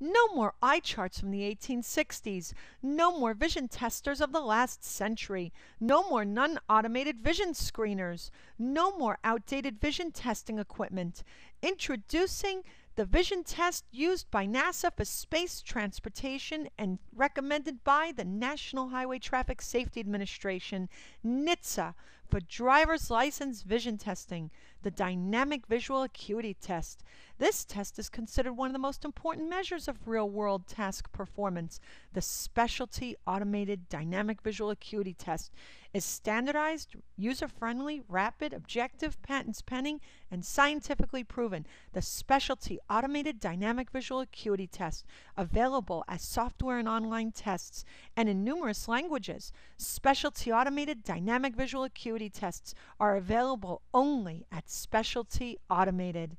No more eye charts from the 1860s. No more vision testers of the last century. No more non automated vision screeners. No more outdated vision testing equipment. Introducing the vision test used by NASA for space transportation and recommended by the National Highway Traffic Safety Administration, NHTSA, for driver's license vision testing, the Dynamic Visual Acuity Test. This test is considered one of the most important measures of real world task performance. The Specialty Automated Dynamic Visual Acuity Test is standardized, user friendly, rapid, objective, patents pending, and scientifically proven. The Specialty Automated Dynamic Visual Acuity Test, available as software and online tests and in numerous languages. Specialty Automated Dynamic Visual Acuity tests are available only at Specialty Automated.